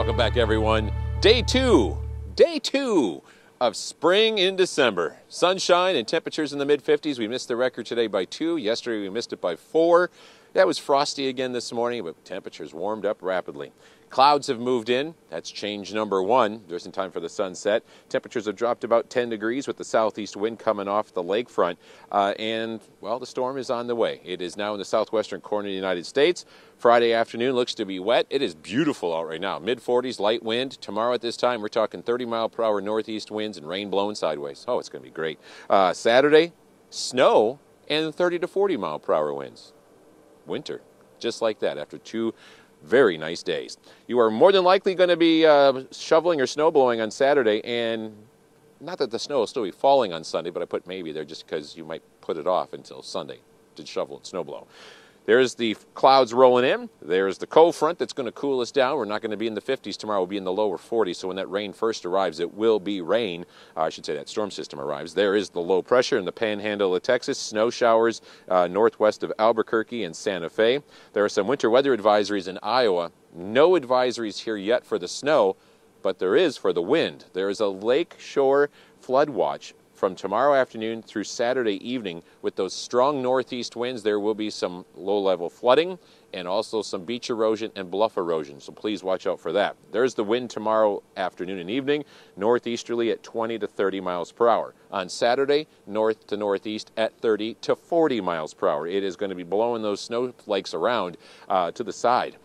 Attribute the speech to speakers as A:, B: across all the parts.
A: Welcome back, everyone. Day two, day two of spring in December. Sunshine and temperatures in the mid 50s. We missed the record today by two. Yesterday, we missed it by four. That was frosty again this morning, but temperatures warmed up rapidly. Clouds have moved in. That's change number one. There's some time for the sunset. Temperatures have dropped about 10 degrees with the southeast wind coming off the lakefront. Uh, and, well, the storm is on the way. It is now in the southwestern corner of the United States. Friday afternoon looks to be wet. It is beautiful out right now. Mid 40s, light wind. Tomorrow at this time, we're talking 30 mile per hour northeast winds and rain blowing sideways. Oh, it's going to be great. Uh, Saturday, snow and 30 to 40 mile per hour winds winter, just like that, after two very nice days. You are more than likely going to be uh, shoveling or snow blowing on Saturday, and not that the snow will still be falling on Sunday, but I put maybe there just because you might put it off until Sunday to shovel and snow blow. There's the clouds rolling in. There's the cold front that's going to cool us down. We're not going to be in the 50s tomorrow. We'll be in the lower 40s. So when that rain first arrives, it will be rain. Uh, I should say that storm system arrives. There is the low pressure in the panhandle of Texas. Snow showers uh, northwest of Albuquerque and Santa Fe. There are some winter weather advisories in Iowa. No advisories here yet for the snow, but there is for the wind. There is a lake shore flood watch from tomorrow afternoon through Saturday evening with those strong northeast winds, there will be some low level flooding and also some beach erosion and bluff erosion. So please watch out for that. There's the wind tomorrow afternoon and evening, northeasterly at 20 to 30 miles per hour. On Saturday, north to northeast at 30 to 40 miles per hour. It is going to be blowing those snowflakes around uh, to the side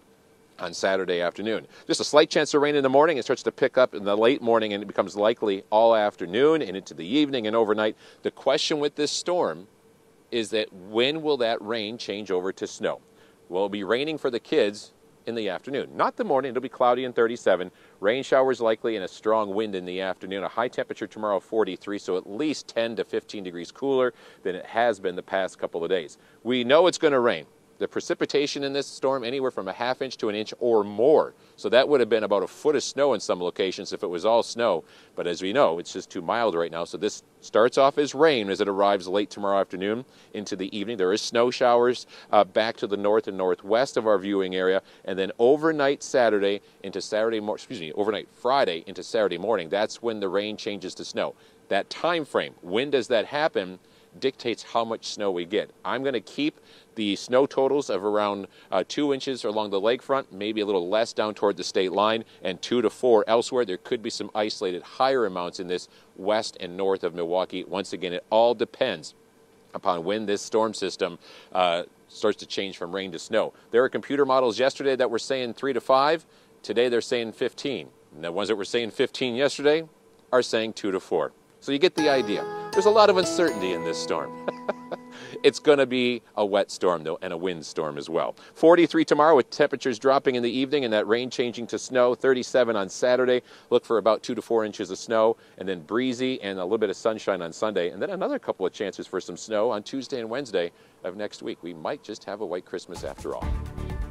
A: on Saturday afternoon. Just a slight chance of rain in the morning. It starts to pick up in the late morning and it becomes likely all afternoon and into the evening and overnight. The question with this storm is that when will that rain change over to snow? Well, it'll be raining for the kids in the afternoon. Not the morning, it'll be cloudy and 37. Rain showers likely and a strong wind in the afternoon. A high temperature tomorrow 43, so at least 10 to 15 degrees cooler than it has been the past couple of days. We know it's going to rain the precipitation in this storm anywhere from a half inch to an inch or more. So that would have been about a foot of snow in some locations if it was all snow. But as we know, it's just too mild right now. So this starts off as rain as it arrives late tomorrow afternoon into the evening. There is snow showers uh, back to the north and northwest of our viewing area, and then overnight Saturday into Saturday, excuse me, overnight Friday into Saturday morning. That's when the rain changes to snow. That time frame, when does that happen? Dictates how much snow we get. I'm going to keep the snow totals of around uh, two inches along the lakefront, maybe a little less down toward the state line, and two to four elsewhere. There could be some isolated higher amounts in this west and north of Milwaukee. Once again, it all depends upon when this storm system uh, starts to change from rain to snow. There are computer models yesterday that were saying three to five. Today they're saying 15. And the ones that were saying 15 yesterday are saying two to four. So you get the idea. There's a lot of uncertainty in this storm. it's going to be a wet storm, though, and a wind storm as well. 43 tomorrow with temperatures dropping in the evening and that rain changing to snow. 37 on Saturday. Look for about two to four inches of snow, and then breezy and a little bit of sunshine on Sunday. And then another couple of chances for some snow on Tuesday and Wednesday of next week. We might just have a white Christmas after all.